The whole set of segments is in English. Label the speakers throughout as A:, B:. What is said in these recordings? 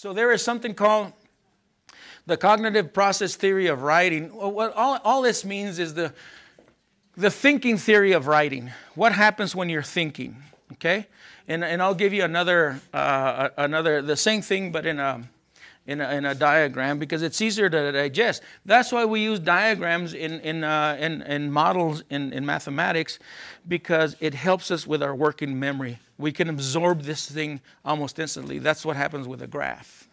A: So there is something called the cognitive process theory of writing. What all, all this means is the, the thinking theory of writing. What happens when you're thinking? Okay? And, and I'll give you another, uh, another, the same thing, but in a, in a, in a diagram because it's easier to digest. That's why we use diagrams in, in, uh, in, in models in, in mathematics because it helps us with our working memory. We can absorb this thing almost instantly. That's what happens with a graph.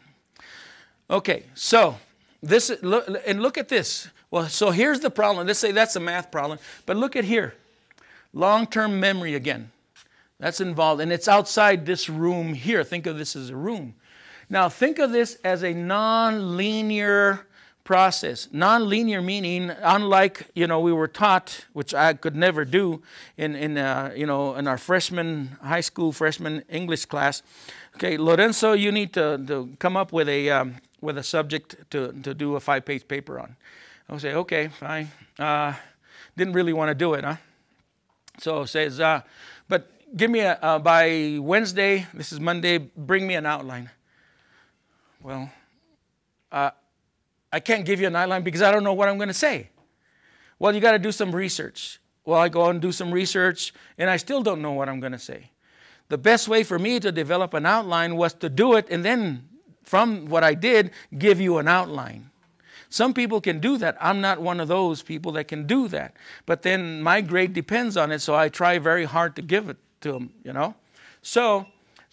A: Okay, so this and look at this. Well, so here's the problem. Let's say that's a math problem, but look at here. Long-term memory again. That's involved, and it's outside this room here. Think of this as a room. Now, think of this as a non-linear process. Non-linear meaning, unlike you know we were taught, which I could never do in in uh, you know in our freshman high school freshman English class. Okay, Lorenzo, you need to, to come up with a um, with a subject to to do a five-page paper on. I'll say, okay, fine. Uh, didn't really want to do it, huh? So says, uh, but give me a uh, by Wednesday. This is Monday. Bring me an outline. Well, uh, I can't give you an outline because I don't know what I'm going to say. Well, you got to do some research. Well, I go and do some research, and I still don't know what I'm going to say. The best way for me to develop an outline was to do it and then, from what I did, give you an outline. Some people can do that. I'm not one of those people that can do that. But then my grade depends on it, so I try very hard to give it to them, you know? So,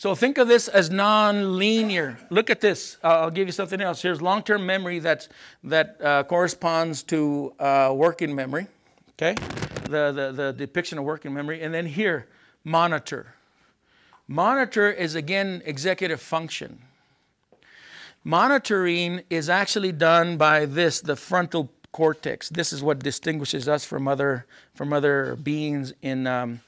A: so think of this as non-linear. Look at this. Uh, I'll give you something else. Here's long-term memory that's, that uh, corresponds to uh, working memory. Okay, the, the, the depiction of working memory. And then here, monitor. Monitor is again executive function. Monitoring is actually done by this, the frontal cortex. This is what distinguishes us from other, from other beings in, um,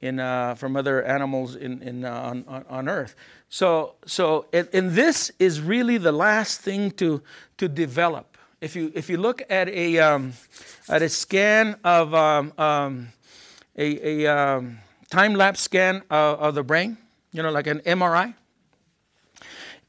A: in, uh, from other animals in, in, uh, on, on earth. So, so and, and this is really the last thing to, to develop. If you, if you look at a, um, at a scan of um, um, a, a um, time-lapse scan of, of the brain, you know, like an MRI,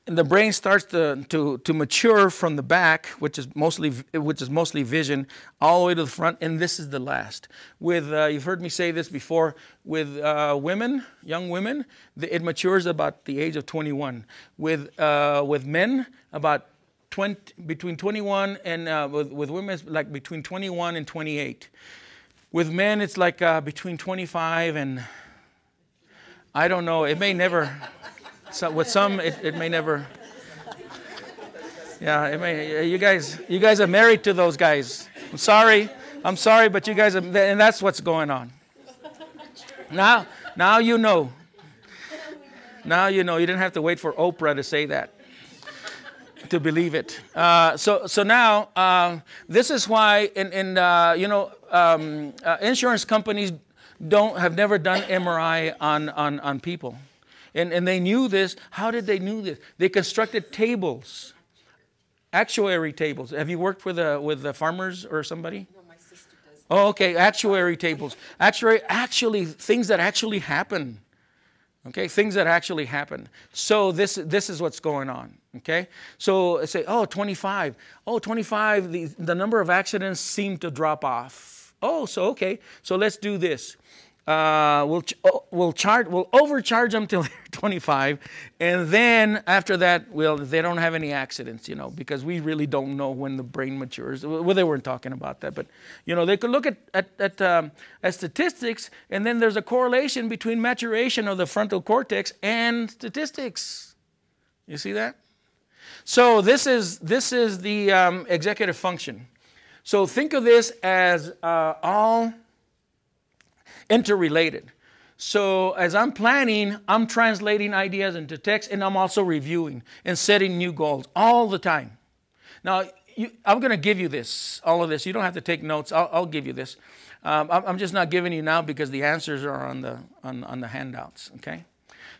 A: and the brain starts to, to, to mature from the back, which is mostly which is mostly vision, all the way to the front, and this is the last. With uh, you've heard me say this before. With uh, women, young women, the, it matures about the age of 21. With uh, with men, about 20, between 21 and uh, with, with women, it's like between 21 and 28. With men, it's like uh, between 25 and I don't know. It may never. So with some, it, it may never. Yeah, it may. You guys, you guys are married to those guys. I'm sorry. I'm sorry, but you guys are, and that's what's going on. Now, now you know. Now you know. You didn't have to wait for Oprah to say that to believe it. Uh, so, so now uh, this is why, in, in uh, you know, um, uh, insurance companies don't have never done MRI on on on people. And, and they knew this. How did they knew this? They constructed tables, actuary tables. Have you worked with, a, with the farmers or somebody?
B: No, my sister does.
A: Oh, okay. Actuary tables. Actuary, actually, things that actually happen. Okay, things that actually happen. So this, this is what's going on. Okay, so say, oh, 25. Oh, 25, the, the number of accidents seem to drop off. Oh, so okay, so let's do this uh, we'll, oh, we'll, charge, we'll overcharge them till they're 25. And then after that, we'll, they don't have any accidents, you know, because we really don't know when the brain matures. Well, they weren't talking about that, but, you know, they could look at, at, at, um, at statistics, and then there's a correlation between maturation of the frontal cortex and statistics. You see that? So this is, this is the um, executive function. So think of this as uh, all interrelated. So as I'm planning, I'm translating ideas into text and I'm also reviewing and setting new goals all the time. Now, you, I'm going to give you this, all of this. You don't have to take notes. I'll, I'll give you this. Um, I'm just not giving you now because the answers are on the, on, on the handouts, okay?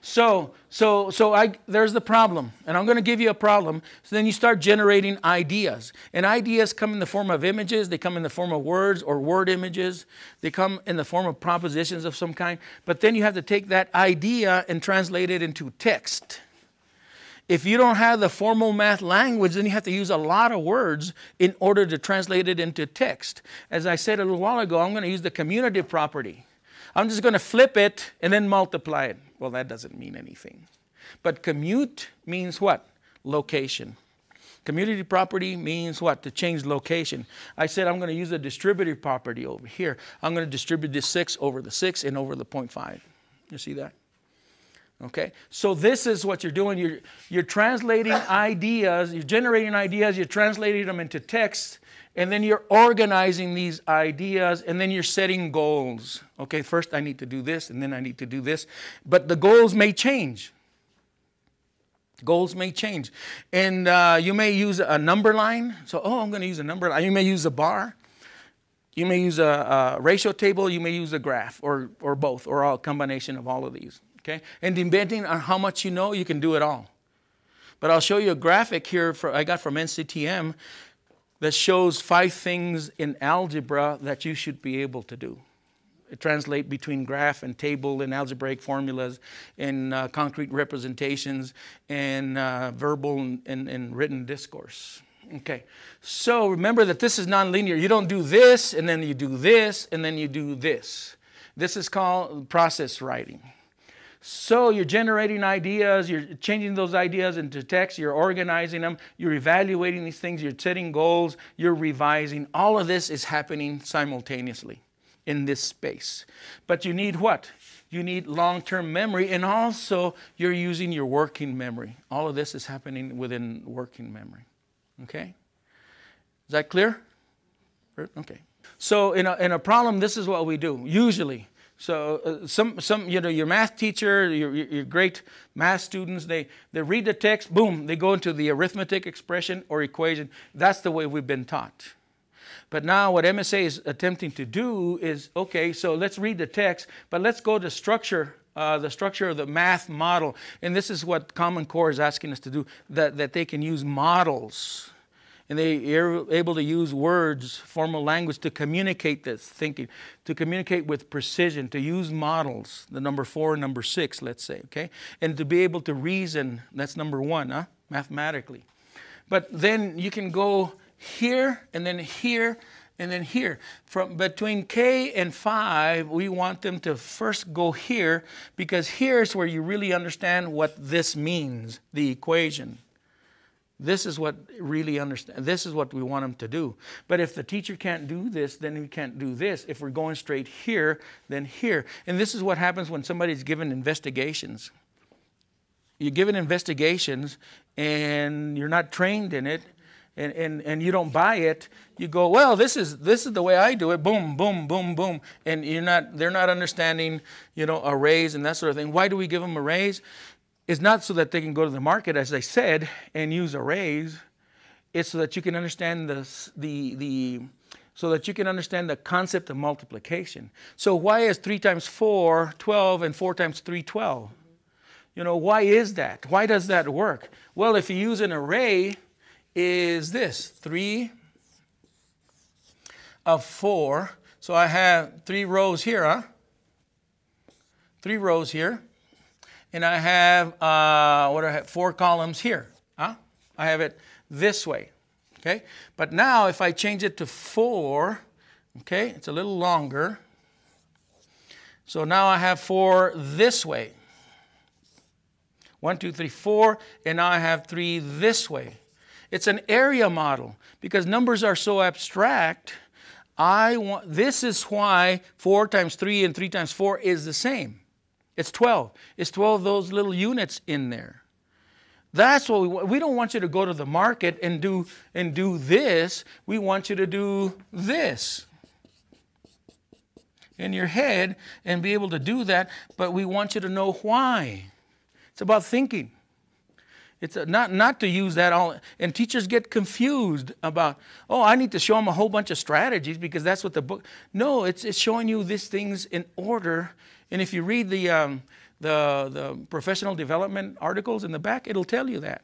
A: So, so, so I, there's the problem, and I'm going to give you a problem. So then you start generating ideas, and ideas come in the form of images. They come in the form of words or word images. They come in the form of propositions of some kind. But then you have to take that idea and translate it into text. if you don't have the formal math language, then you have to use a lot of words in order to translate it into text. As I said a little while ago, I'm going to use the commutative property. I'm just going to flip it and then multiply it. Well, that doesn't mean anything. But commute means what? Location. Commutative property means what? To change location. I said I'm going to use a distributive property over here. I'm going to distribute this 6 over the 6 and over the 0.5. You see that? Okay? So this is what you're doing. You're, you're translating ideas, you're generating ideas, you're translating them into text, and then you're organizing these ideas, and then you're setting goals. Okay, first I need to do this, and then I need to do this. But the goals may change. Goals may change. And uh, you may use a number line. So, oh, I'm going to use a number line. You may use a bar. You may use a, a ratio table. You may use a graph or, or both or a combination of all of these. Okay? And depending on how much you know, you can do it all. But I'll show you a graphic here for, I got from NCTM that shows five things in algebra that you should be able to do. It translates between graph and table and algebraic formulas and uh, concrete representations and uh, verbal and, and, and written discourse. Okay, so remember that this is nonlinear. You don't do this and then you do this and then you do this. This is called process writing. So you're generating ideas, you're changing those ideas into text, you're organizing them, you're evaluating these things, you're setting goals, you're revising. All of this is happening simultaneously in this space. But you need what? You need long term memory, and also you're using your working memory. All of this is happening within working memory. Okay? Is that clear? Okay. So, in a, in a problem, this is what we do usually. So uh, some, some, you know, your math teacher, your, your great math students, they, they read the text, boom, they go into the arithmetic expression or equation. That's the way we've been taught. But now what MSA is attempting to do is, okay, so let's read the text, but let's go to structure, uh, the structure of the math model. And this is what Common Core is asking us to do, that, that they can use models and they are able to use words, formal language to communicate this thinking, to communicate with precision, to use models, the number four and number six, let's say, okay? And to be able to reason, that's number one, huh? mathematically. But then you can go here and then here and then here. From between K and 5, we want them to first go here because here's where you really understand what this means, the equation. This is what really understand. This is what we want them to do. But if the teacher can't do this, then we can't do this. If we're going straight here, then here. And this is what happens when somebody's given investigations. You're given investigations and you're not trained in it and, and, and you don't buy it, you go, well, this is this is the way I do it. Boom, boom, boom, boom. And you're not they're not understanding, you know, arrays and that sort of thing. Why do we give them arrays? It's not so that they can go to the market, as I said, and use arrays. It's so that you can understand the, the, the so that you can understand the concept of multiplication. So why is 3 times 4 12 and 4 times 3 12? You know, why is that? Why does that work? Well, if you use an array, is this 3 of 4. So I have three rows here, huh? Three rows here and I have uh, what I have four columns here. Huh? I have it this way. Okay, but now if I change it to four, okay, it's a little longer. So now I have four this way. One, two, three, four, and now I have three this way. It's an area model because numbers are so abstract. I want this is why four times three and three times four is the same. It's 12. It's 12 those little units in there. That's what we want. We don't want you to go to the market and do and do this. We want you to do this in your head and be able to do that, but we want you to know why. It's about thinking. It's not, not to use that all. And teachers get confused about, oh, I need to show them a whole bunch of strategies because that's what the book. No, it's, it's showing you these things in order and if you read the, um, the, the professional development articles in the back, it'll tell you that.